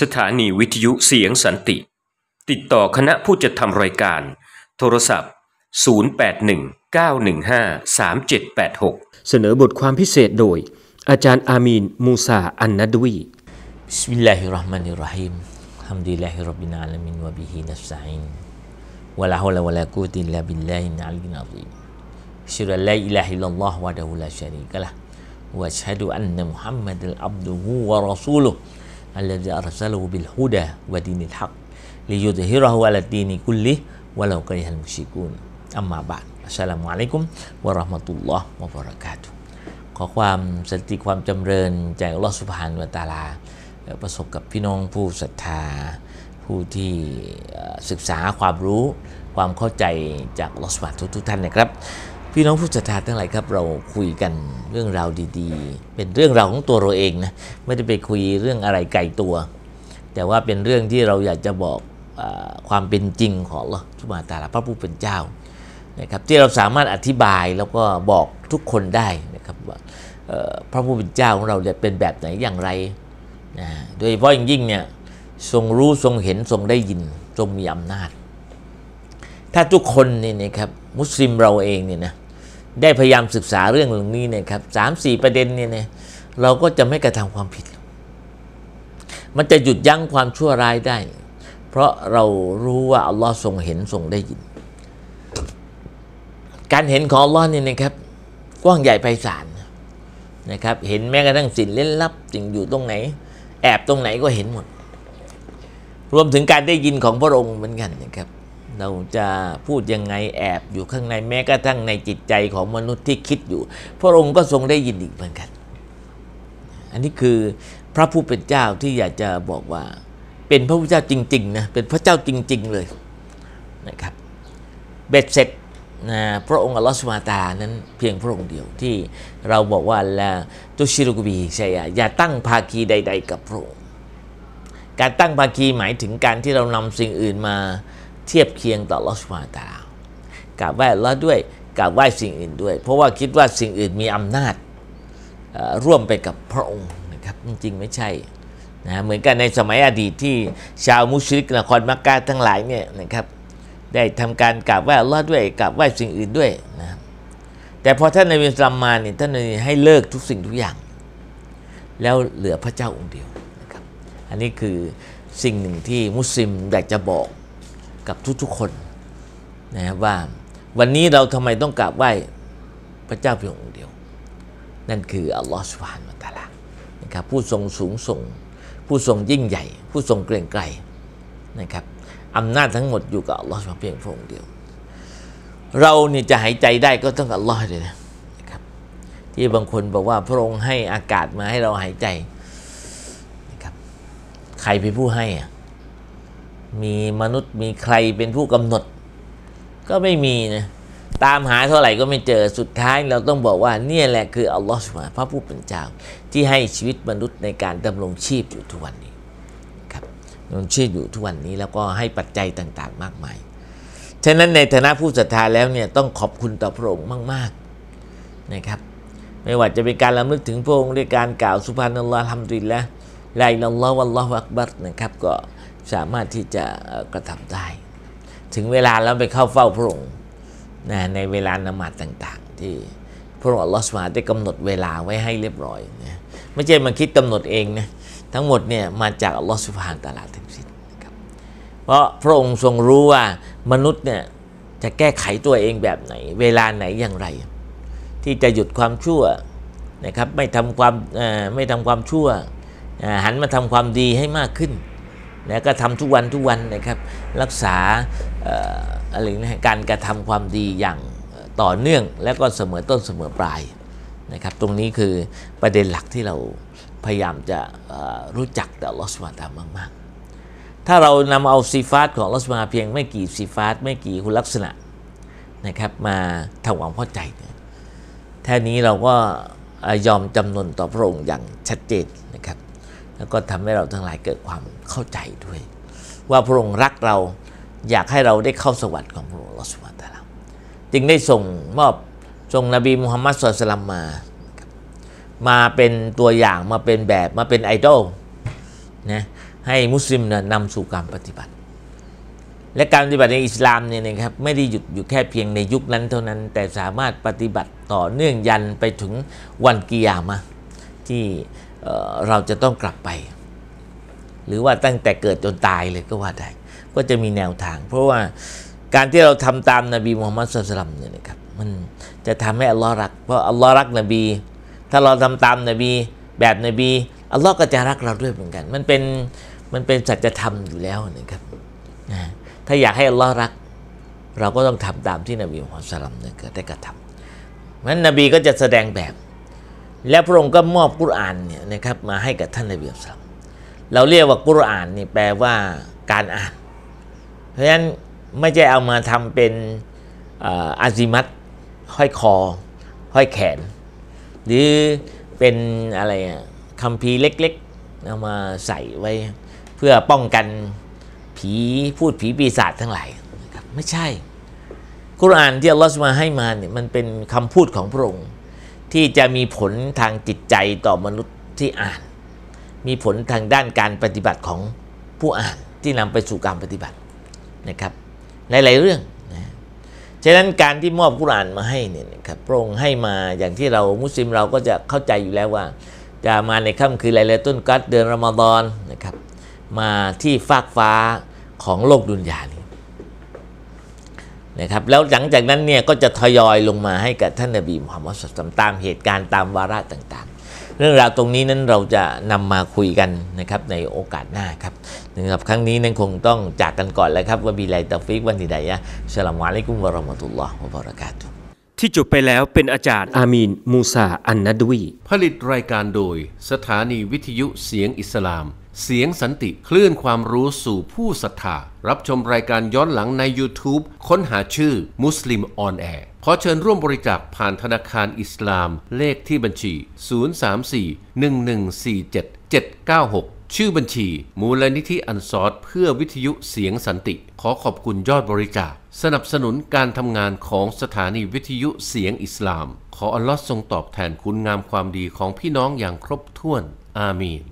สถานีวิทยุเสียงสันติ ติดต่อคณะผู้จัดทำรายการ โทรศัพท์ 0819153786 เสนอบทความพิเศษโดย อาจารย์อามีน มูซาอันนดวีบิสมิลลาฮิรราะห์มานิรราะฮีมฮัมดุลิลลาฮิรับบิลอาลามินวะบิฮินัสตัยนวะลาฮุลาวะลากูติลาบิลลาฮินัลกินอซีชิรัลลาอิลาฮิลลอฮ์วะดะฮุลาชารีกะละวะชฮดุอันนะมุฮัมมัดอัลอับดุฮูวะรอซูลุฮ์ الذي أرسله بالهدى ودين الحق ليظهره على الدين كله ولو كره المشركون أما بعد السلام عليكم ورحمة الله وبركاته ขอความสันติความจำเริญจากอัลลอฮฺสุบฮานวะตะอาลาเอ่อประสบกับพี่น้องผู้ศรัทธา ผู้ที่เอ่อศึกษาความรู้ความเข้าใจจากอัลลอฮฺสุบฮานทุกๆท่านนะครับ พี่น้องผู้ศรัทธาทั้งหลายครับเราคุยกันเรื่องราวดีๆ เป็นเรื่องราวของตัวเราเองนะไม่ได้ไปคุยเรื่องอะไรไกลตัว แต่ว่าเป็นเรื่องที่เราอยากจะบอกอความเป็นจริงของอัลลอฮฺสุบฮาตาลพระผู้เป็นเจ้านะครับที่เราสามารถอธิบายแล้วก็บอกทุกคนได้นะครับว่าพระผู้เป็นเจ้าของเราจะเป็นแบบไหนอย่างไรนะโดยเฉพาะอย่างยิ่งเนี่ยทรงรู้ทรงเห็นทรงได้ยินทรงมีอำนาจ ถ้าทุกคนเนี่ยนะครับมุสลิมเราเองเนี่ยนะ ได้พยายามศึกษาเรื่องเหล่านี้เนะครับสามสี่ประเด็นเนี่ยเนะเราก็จะไม่กระทำความผิด มันจะหยุดยั้งความชั่วร้ายได้ เพราะเรารู้ว่าอัลลอฮ์ทรงเห็นทรงได้ยิน การเห็นของอัลลอฮ์เนี่ยนะครับกว้างใหญ่ไพศาลนะครับ เห็นแม้กระทั่งสิ่งเล่นลับสิ่งอยู่ตรงไหน แอบตรงไหนก็เห็นหมด รวมถึงการได้ยินของพระองค์เหมือนกันนะครับ เราจะพูดยังไงแอบอยู่ข้างในแม้กระทั่งในจิตใจของมนุษย์ที่คิดอยู่ พระองค์ก็ทรงได้ยินอีกเหมือนกัน อันนี้คือพระผู้เป็นเจ้าที่อยากจะบอกว่า เป็นพระผู้เจ้าจริงๆนะเป็นพระเจ้าจริง ๆเลยนะครับเบ็ดเสร็จนะพระองค์อัลลอฮฺสุบฮาตานั้นเพียงพระองค์เดียวที่เราบอกว่าละตุชิรุกบีใช่ยอย่าตั้งภาคีใด ๆ กับพระองค์การตั้งภาคีหมายถึงการที่เรานำสิ่งอื่นมา เทียบเคียงต่ออัลอสุบฮาตาลากราบไหว้ลลอฮ์ด้วยกราบไหว้สิ่งอื่นด้วย เพราะว่าคิดว่าสิ่งอื่นมีอำนาจร่วมไปกับพระองค์นะครับจริงๆไม่ใช่นะเหมือนกันในสมัยอดีตที่ชาวมุชริกนครมักกะทั้งหลายเนี่ยนะครับได้ทำการกราบไหว้ลลอฮ์ด้วยกราบไหว้สิ่งอื่นด้วยนะครับแต่พอท่านในวิสลามมาเนี่ยท่านนบีให้เลิกทุกสิ่งทุกอย่าง แล้วเหลือพระเจ้าองค์เดียวนะครับอันนี้คือสิ่งหนึ่งที่มุสลิมอยากจะบอก กับทุกๆคนนะครับว่าวันนี้เราทำไมต้องกราบไหว้พระเจ้าเพียงองค์เดียว นั่นคืออัลลอฮ์สุบฮานวะตะอาลานะครับผู้ทรงสูงส่ง ผู้ทรงยิ่งใหญ่ ผู้ทรงเกรงไกรนะครับอำนาจทั้งหมดอยู่กับอัลลอฮ์เพียงพระองค์เดียว เราเนี่ยจะหายใจได้ก็ต้องอัลลอฮ์เลยนะครับที่บางคนบอกว่าพระองค์ให้อากาศมาให้เราหายใจนะครับใครเป็นผู้ให้อะ มีมนุษย์มีใครเป็นผู้กำหนด ก็ไม่มีนะตามหาเท่าไหร่ก็ไม่เจอสุดท้ายเราต้องบอกว่าเนี่ยแหละคืออัลลอฮ์สุบฮานพระผู้เป็นเจ้า ที่ให้ชีวิตมนุษย์ในการดำรงชีพอยู่ทุกวันนี้ครับดำรงชีพอยู่ทุกวันนี้แล้วก็ให้ปัจจัยต่างๆ มากมายฉะนั้นในฐานะผู้ศรัทธาแล้วเนี่ยต้องขอบคุณต่อพระองค์มากๆนะครับ ไม่ว่าจะเป็นการระลึกถึงพระองค์ด้วยการกล่าวสุภานัลลอฮ์ทำดีแล้วลาอิลลัลลอฮ์วัลลอฮุอักบัรนะครับก็ สามารถที่จะกระทำได้ ถึงเวลาแล้วไปเข้าเฝ้าพระองค์นะในเวลานมาดต่างๆ ที่พระองค์อัลลอฮฺสุบฮานได้กำหนดเวลาไว้ให้เรียบร้อยนะไม่ใช่มาคิดกำหนดเองนะทั้งหมดเนี่ยมาจากอัลลอฮฺสุบฮานตะอาลาทั้งสิ้นครับเพราะพระองค์ทรงรู้ว่ามนุษย์เนี่ยจะแก้ไขตัวเองแบบไหน เวลาไหนอย่างไร ที่จะหยุดความชั่วนะครับไม่ทำความไม่ทำความชั่วหันมาทำความดีให้มากขึ้น แล้วก็ทำทุกวันทุกวันนะครับรักษาอะไรนะการกระทำความดีอย่างต่อเนื่องแล้วก็เสมอต้นเสมอปลายนะครับตรงนี้คือประเด็นหลักที่เราพยายามจะรู้จักแต่ลอสมาตามมากๆ ถ้าเรานำเอาซีฟาตของลอสมาเพียงไม่กี่ซีฟาตไม่กี่คุณลักษณะนะครับมาทำความเข้าใจแท่นี้เราก็ยอมจำนนต่อพระองค์อย่างชัดเจนนะครับ แล้วก็ทำให้เราทั้งหลายเกิดความ เข้าใจด้วย ว่าพระองค์รักเราอยากให้เราได้เข้าสวรรค์ของพระองค์ลอสุบฮาตะอาลาจึงได้ส่งมอบส่งนบีมุฮัมมัดสุลตัลมมา มาเป็นตัวอย่างมาเป็นแบบมาเป็นไอดอลนะให้มุสลิมนะนำสู่การปฏิบัติ และการปฏิบัติในอิสลามเนี่ยนะครับไม่ได้หยุดอยู่แค่เพียงในยุคนั้นเท่านั้น แต่สามารถปฏิบัติต่อเนื่องยันไปถึงวันกิยามะที่เราจะต้องกลับไป หรือว่าตั้งแต่เกิดจนตายเลยก็ว่าได้ ก็จะมีแนวทาง เพราะว่าการที่เราทำตามนบีมูฮัมมัดสุลตัลมเนี่ยนะครับมันจะทำให้อัลลอฮ์รัก เพราะอัลลอฮ์รักนบี ถ้าเราทำตามนบีแบบนบีอัลลอฮ์ก็จะรักเราด้วยเหมือนกัน มันเป็นมันเป็นสัจธรรมอยู่แล้วนะครับถ้าอยากให้อัลลอฮ์รัก เราก็ต้องทำตามที่นบีมุฮัมมัดสุลตัลมเนี่ยได้กระทำนั้นนบีก็จะแสดงแบบ และพระองค์ก็มอบกุรอานเนี่ยนะครับมาให้กับท่านนบีมุฮัมมัดสุลตัลลัม เราเรียกว่ากุรอานนี่แปลว่าการอ่าน เพราะฉะนั้นไม่ใช่เอามาทำเป็นอาซิมัตห้อยคอ ห้อยแขน หรือเป็นอะไรอะคัมภีเล็กๆเอามาใส่ไว้ เพื่อป้องกันผีพูดผีปีศาจทั้งหลายไม่ใช่ กุรอานที่อัลลอฮฺมาให้มาเนี่ยมันเป็นคำพูดของพระองค์ที่จะมีผลทางจิตใจต่อมนุษย์ที่อ่าน มีผลทางด้านการปฏิบัติของผู้อ่านที่นำไปสู่การปฏิบัตินะครับหลายๆเรื่องนะฉะนั้นการที่มอบกุรอานมาให้เนี่ยนะครับพระองค์ให้มาอย่างที่เรามุสลิมเราก็จะเข้าใจอยู่แล้วว่า จะมาในค่ำคืนไลลาตุนกัดเดือนรอมฎอนนะครับ มาที่ฟากฟ้าของโลกดุนยานี้นะครับแล้วหลังจากนั้นเนี่ยก็จะทยอยลงมาให้กับท่านนบีมุฮัมมัดสัมตามเหตุการณ์ตามวาระต่างๆ เรื่องราวตรงนี้นั้นเราจะนำมาคุยกันนะครับในโอกาสหน้าครับนะครับครั้งนี้นั้นคงต้องจากกันก่อนแล้วครับوبالله التوفيق والهداية والسلام عليكم ورحمة الله وبركاتهที่จบไปแล้วเป็นอาจารย์อามีน มูซา อันนัดวี ผลิตรายการโดย สถานีวิทยุเสียงอิสลาม เสียงสันติคลื่นความรู้สู่ผู้ศรัทธา รับชมรายการย้อนหลังใน YouTube ค้นหาชื่อมุสลิมออนแอร์ขอเชิญร่วมบริจาคผ่านธนาคารอิสลาม เลขที่บัญชี 034-1147-796 ชื่อบัญชี มูลนิธิอันซอดเพื่อวิทยุเสียงสันติ ขอขอบคุณยอดบริจาค สนับสนุนการทำงานของสถานีวิทยุเสียงอิสลาม ขออัลลอฮ์ทรงตอบแทนคุณงามความดีของพี่น้องอย่างครบถ้วน อามีน